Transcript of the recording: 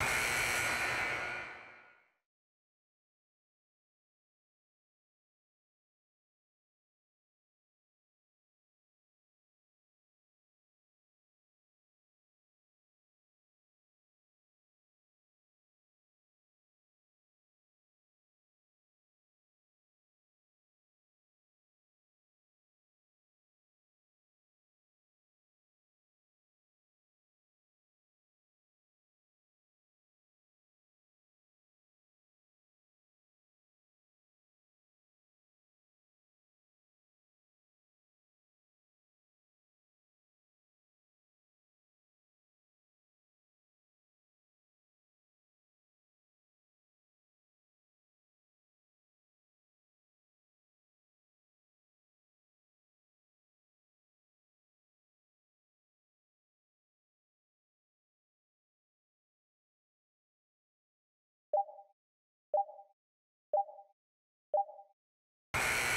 you you